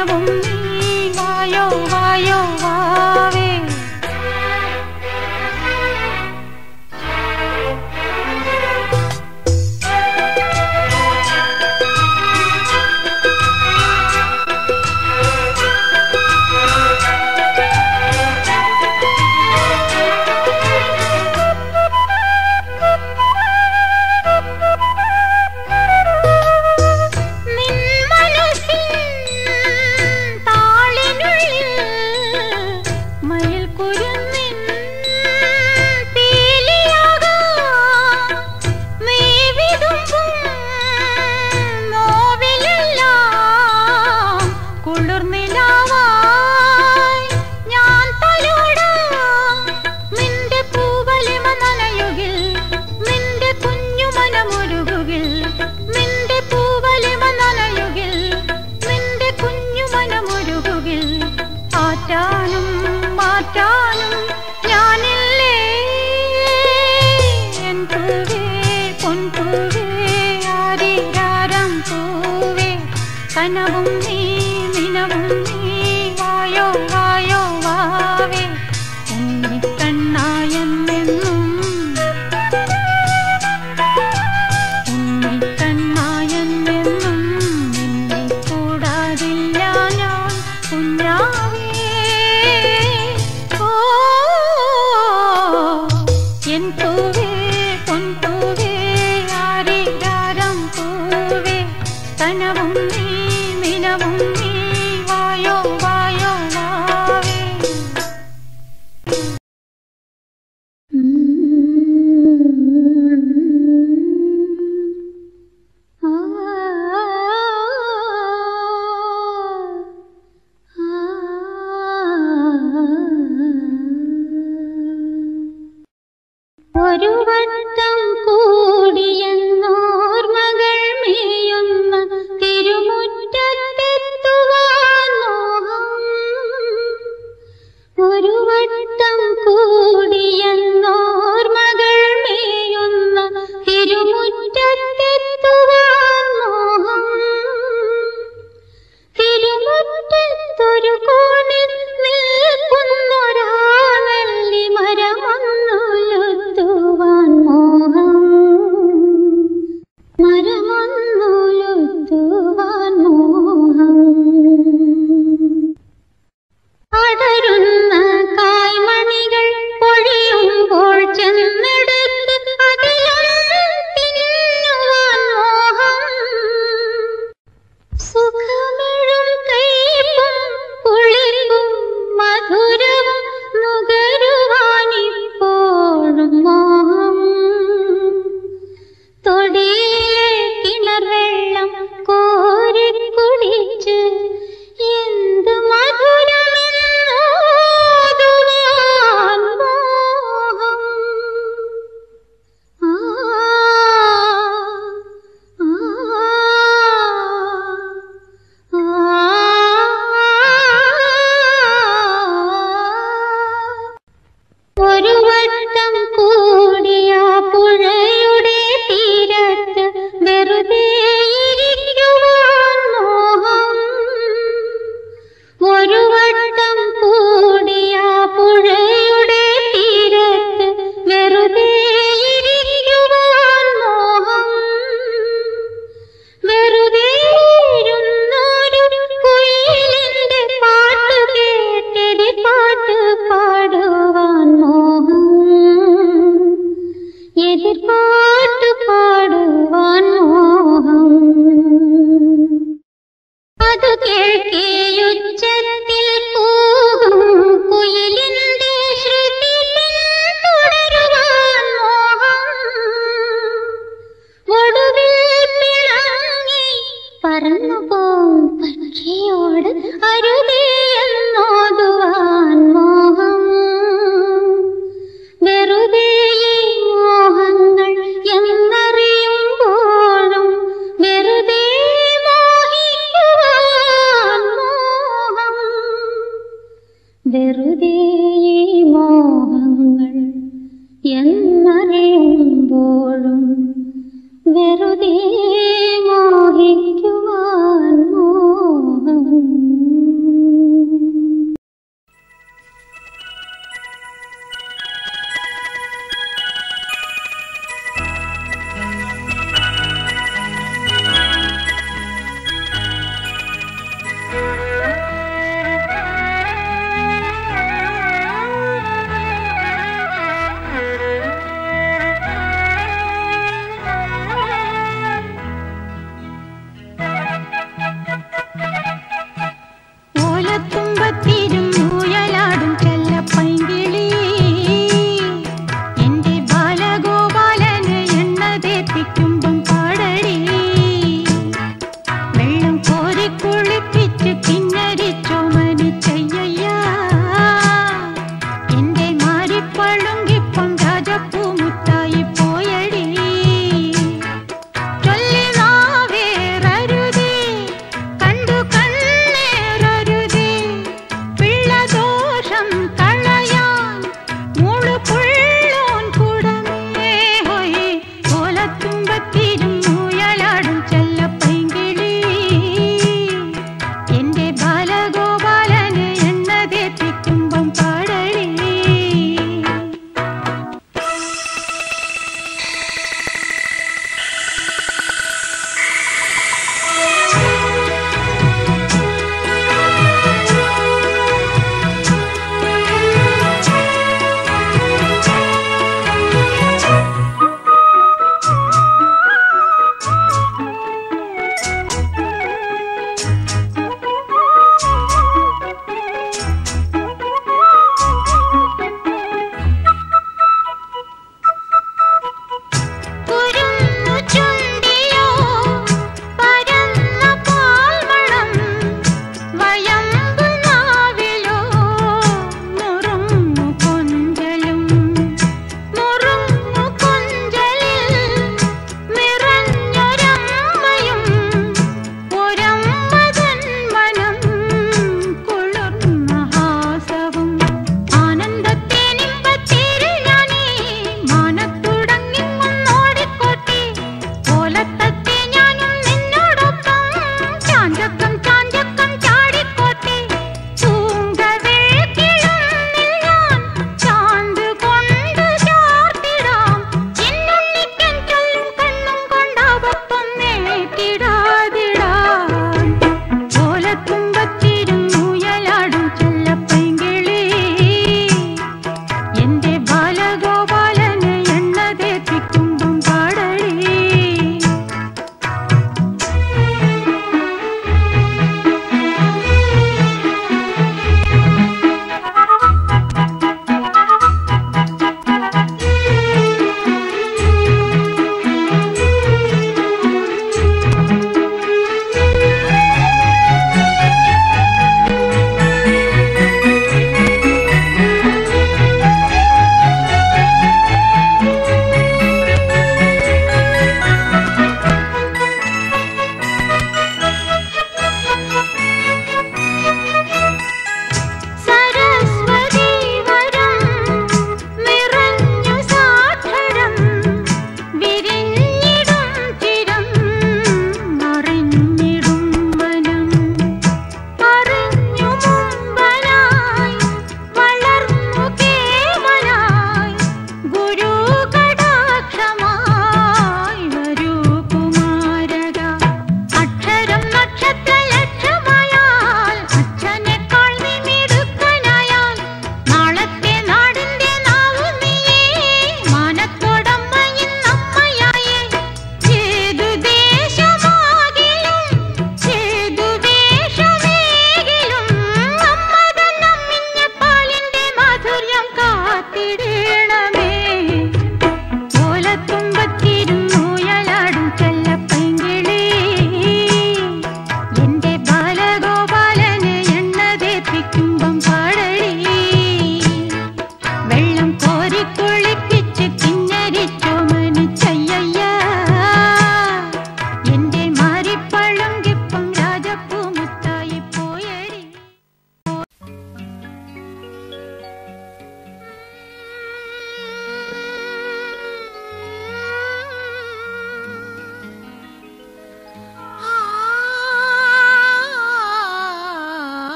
மனவும்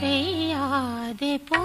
给呀的婆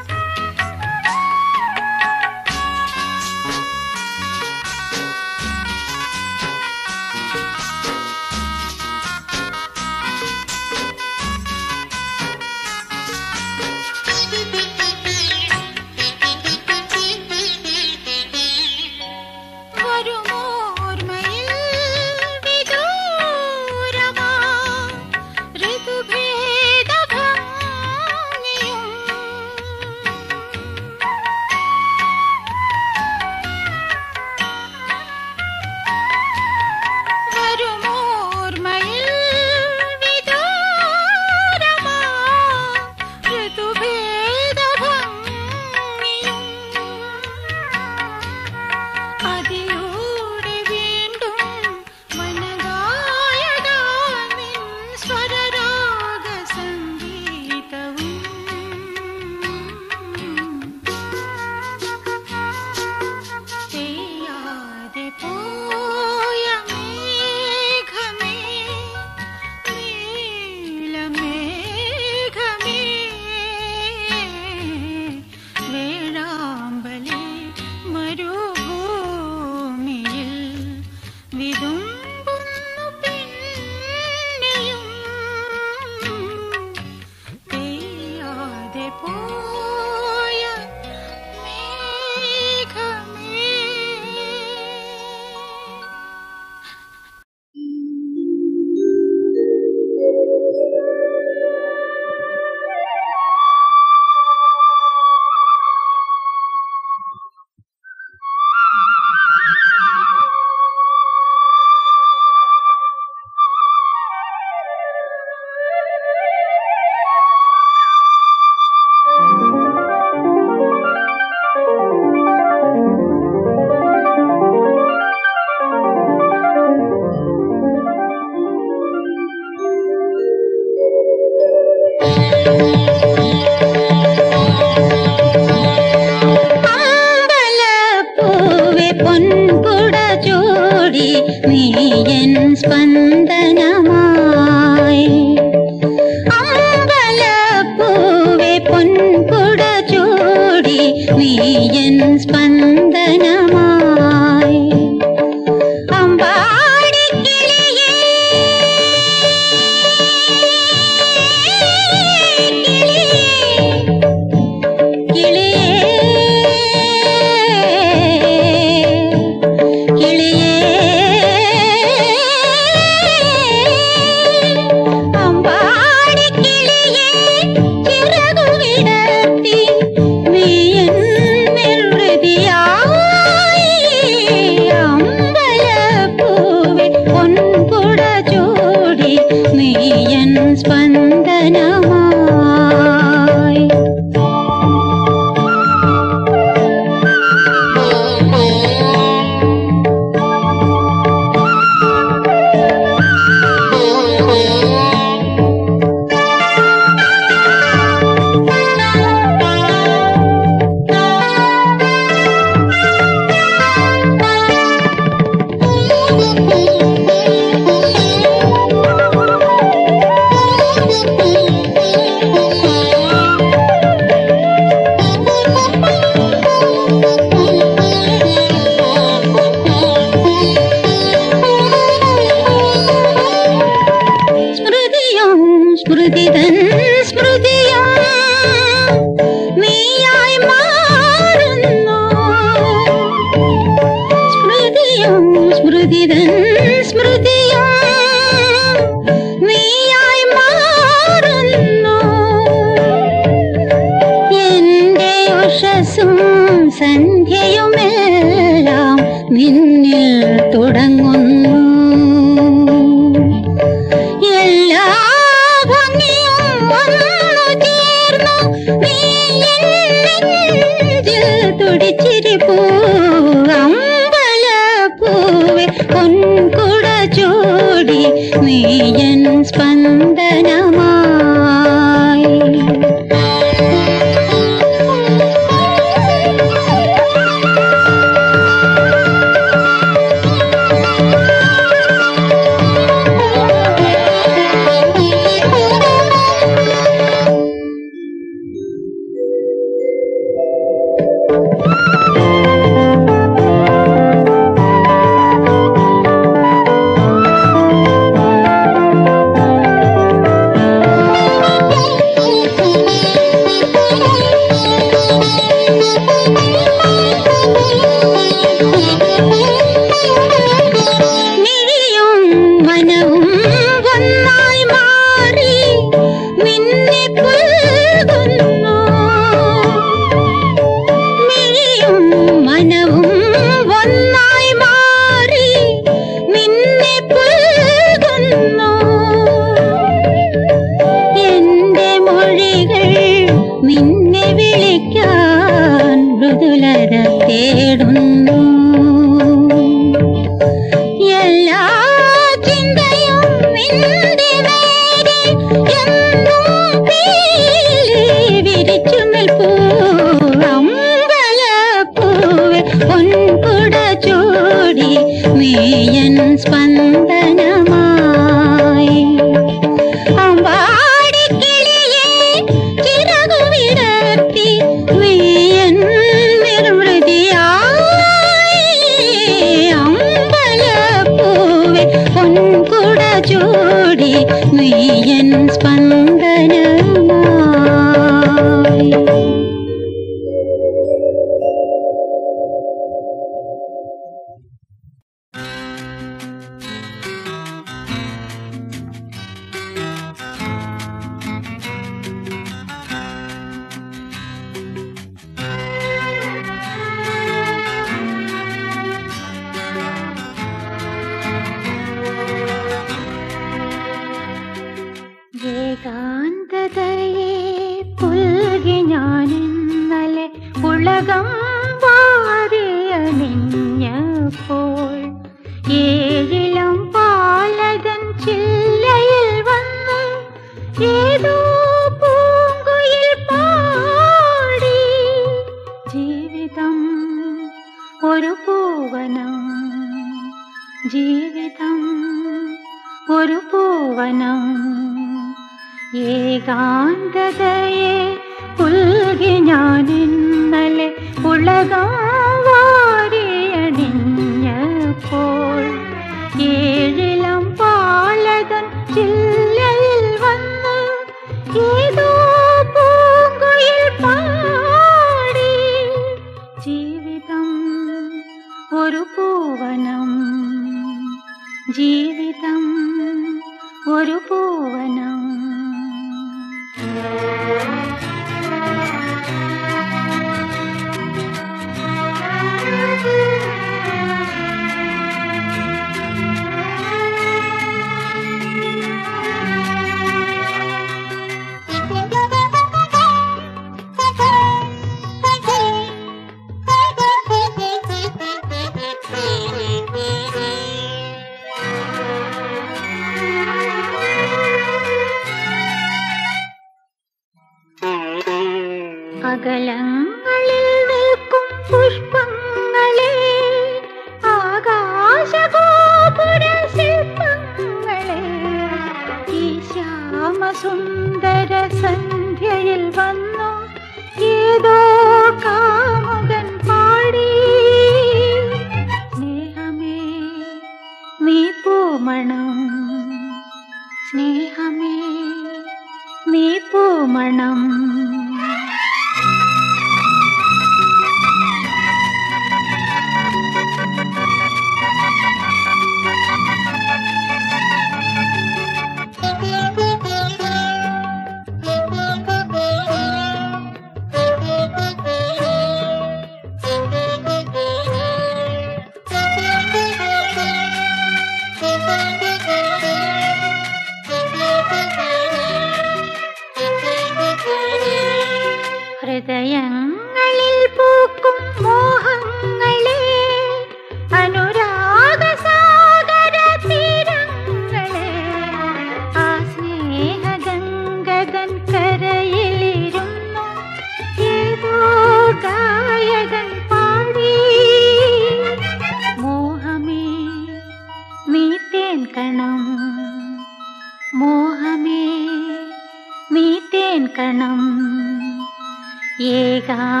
का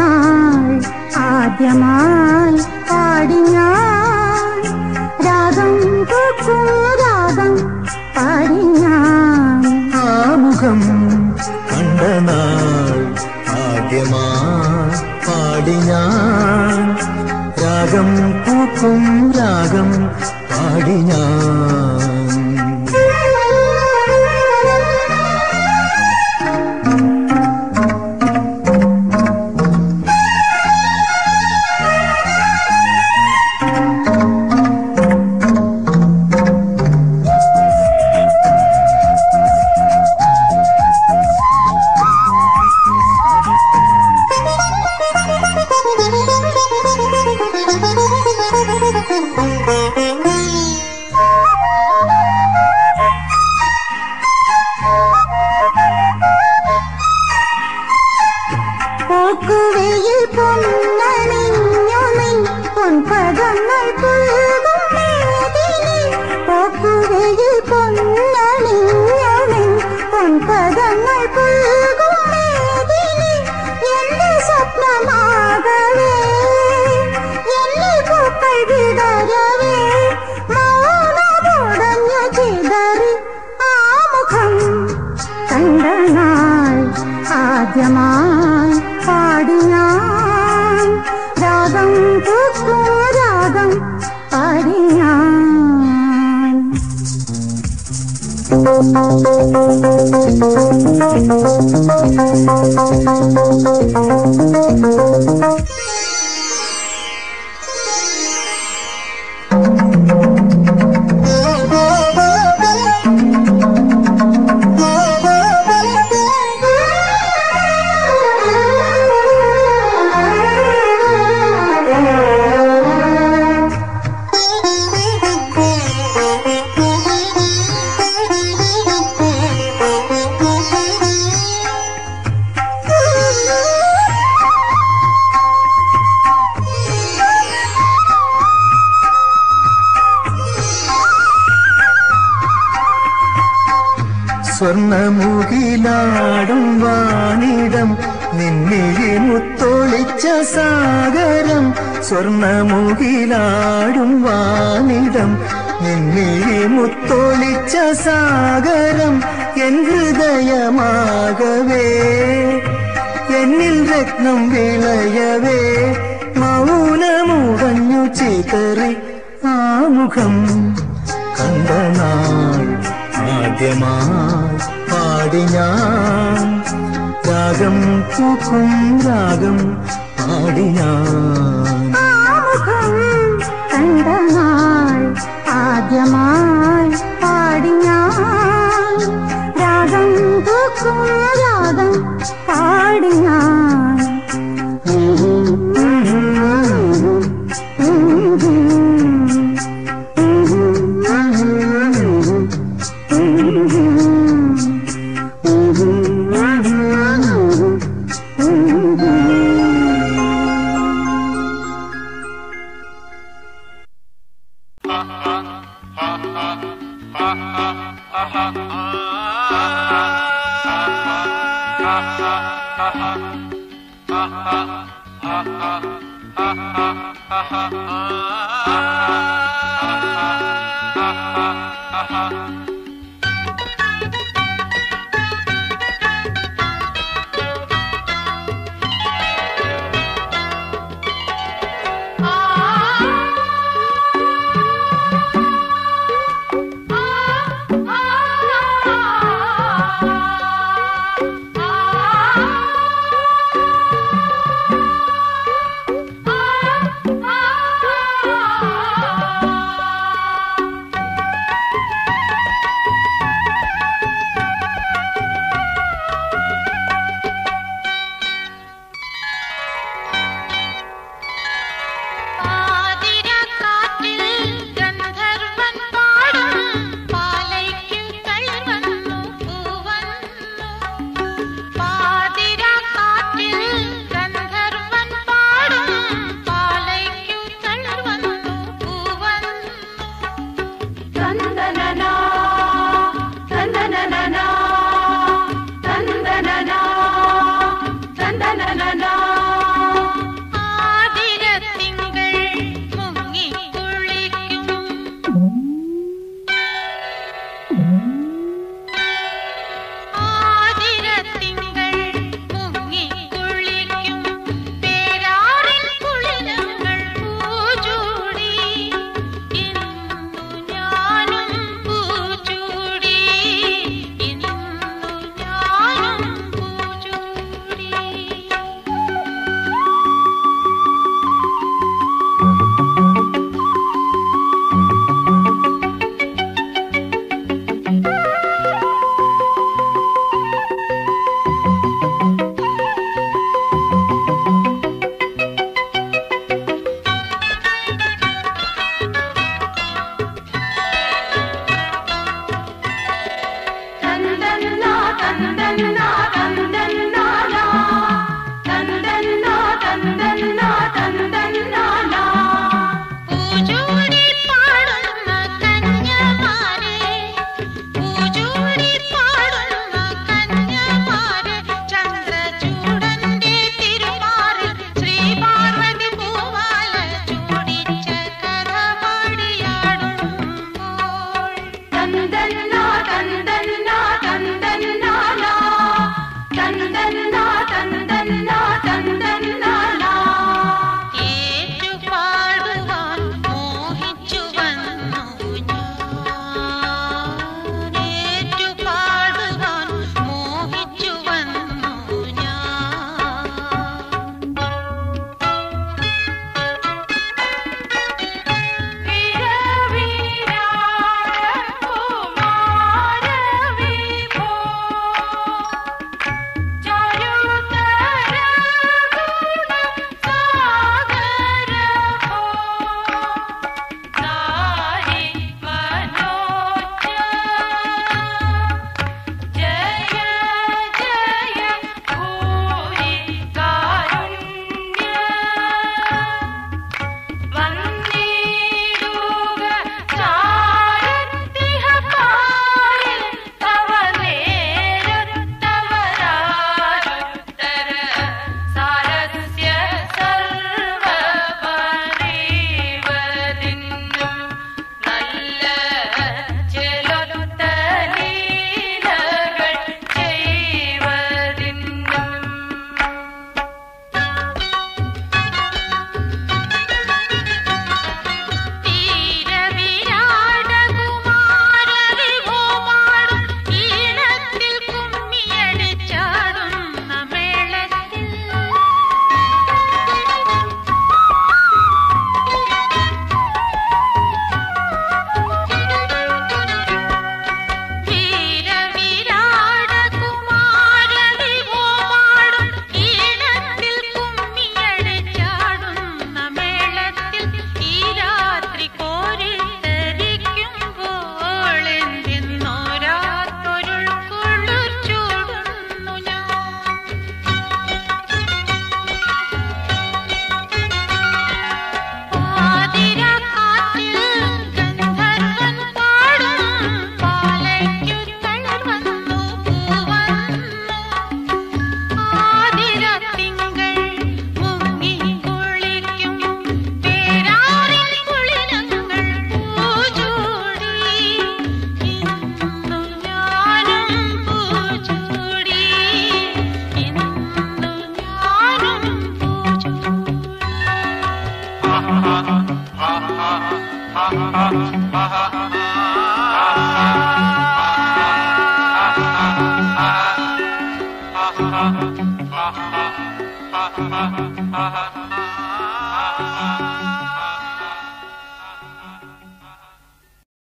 നന്നായി ആദ്യമായി പാടി ഞാൻ. രാഗം പൂക്കും രാഗം പാടി ഞാൻ. ആ മുഖം കണ്ട നാൾ ആദ്യമായി പാടി ഞാൻ. രാഗം പൂക്കും രാഗം പാടി ഞാൻ. Thank you. പാടി ഞാൻ രാഗം പൂക്കും രാഗം